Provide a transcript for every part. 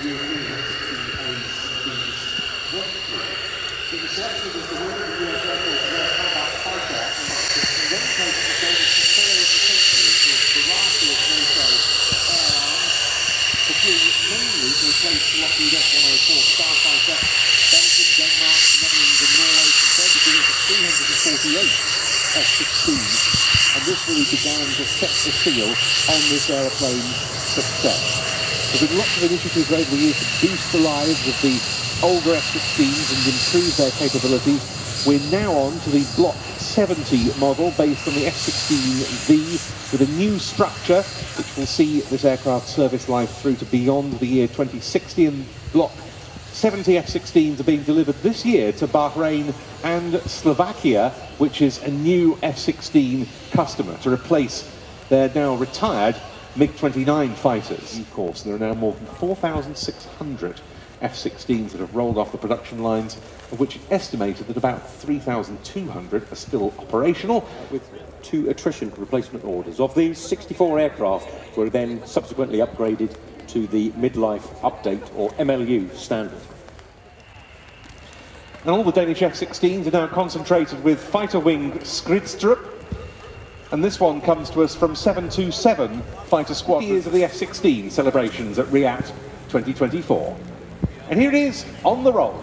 and the reputation of going to sale of the century for a variety of NATO airlines, procuring mainly to replace the Lockheed F-104 Starfighter, Belgium, Denmark, the Netherlands and Norway compared to giving 348 F-16s, and this really began to set the seal on this aeroplane's success. There have been lots of initiatives over the years to boost the lives of the older F-16s and improve their capabilities. We're now on to the Block 70 model based on the F-16V with a new structure which will see this aircraft service life through to beyond the year 2060 and Block 70 F-16s are being delivered this year to Bahrain and Slovakia, which is a new F-16 customer to replace their now retired MiG-29 fighters. Of course, there are now more than 4,600 F-16s that have rolled off the production lines, of which it's estimated that about 3,200 are still operational. With two attrition replacement orders. Of these, 64 aircraft were then subsequently upgraded to the midlife update or MLU standard. And all the Danish F-16s are now concentrated with fighter wing Skrydstrup. And this one comes to us from 727 Fighter Squadron. Years of the F-16 celebrations at RIAT 2024. And here it is, on the roll.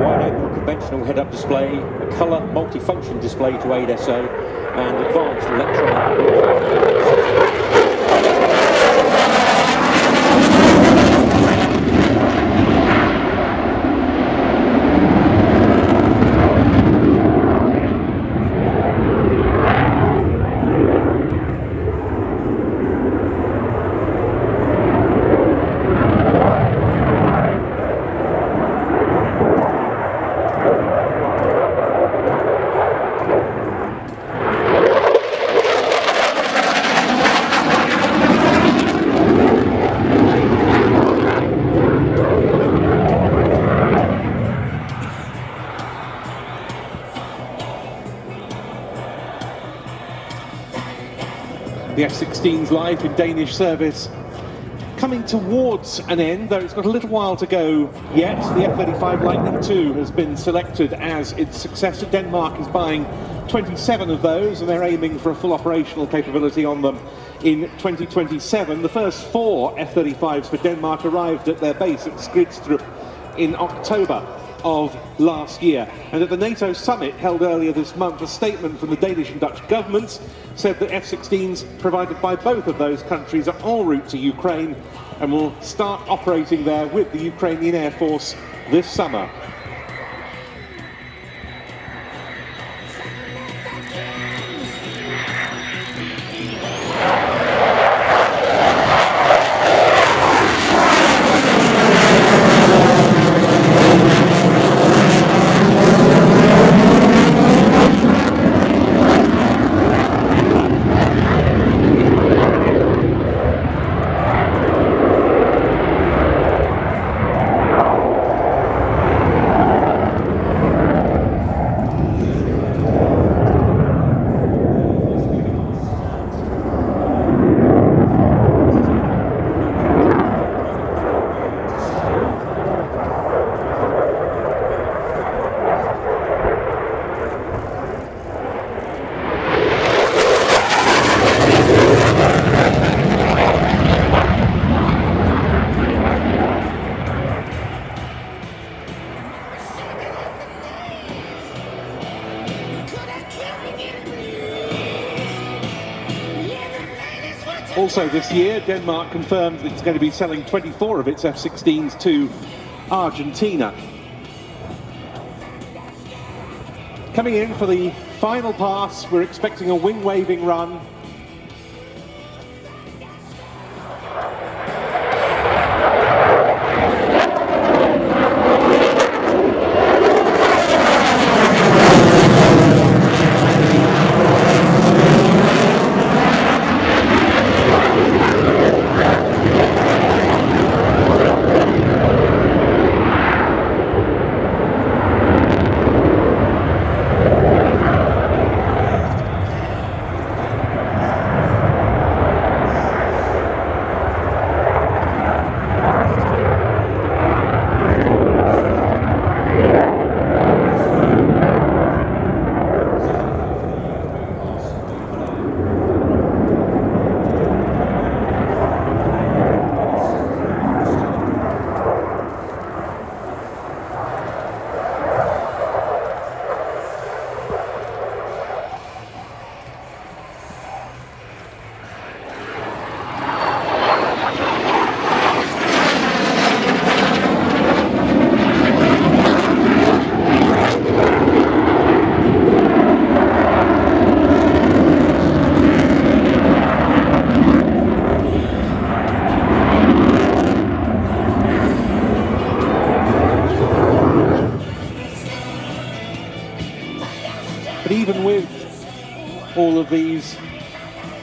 wide open conventional head-up display, a colour multifunction display to aid SO, and advanced electronic the F-16's life in Danish service coming towards an end, though it's got a little while to go yet. The F-35 Lightning II has been selected as its successor. Denmark is buying 27 of those, and they're aiming for a full operational capability on them in 2027. The first four F-35s for Denmark arrived at their base at Skrydstrup in October of last year. And at the NATO summit held earlier this month, a statement from the Danish and Dutch governments said that F-16s provided by both of those countries are en route to Ukraine and will start operating there with the Ukrainian Air Force this summer. Also this year, Denmark confirmed it's going to be selling 24 of its F-16s to Argentina. Coming in for the final pass, we're expecting a wing-waving run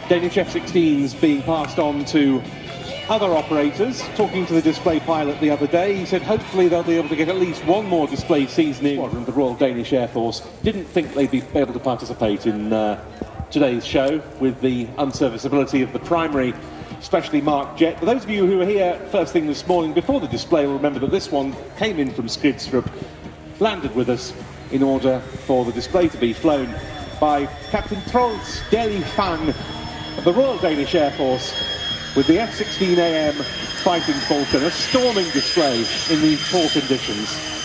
Danish F-16s being passed on to other operators, talking to the display pilot the other day, he said hopefully they'll be able to get at least one more display season in. The Royal Danish Air Force didn't think they'd be able to participate in uh, today's show with the unserviceability of the primary specially marked jet. For those of you who were here first thing this morning before the display will remember that this one came in from Skrydstrup, landed with us in order for the display to be flown by Captain Troels Deli Fan the Royal Danish Air Force with the F-16AM Fighting Falcon, a storming display in these poor conditions.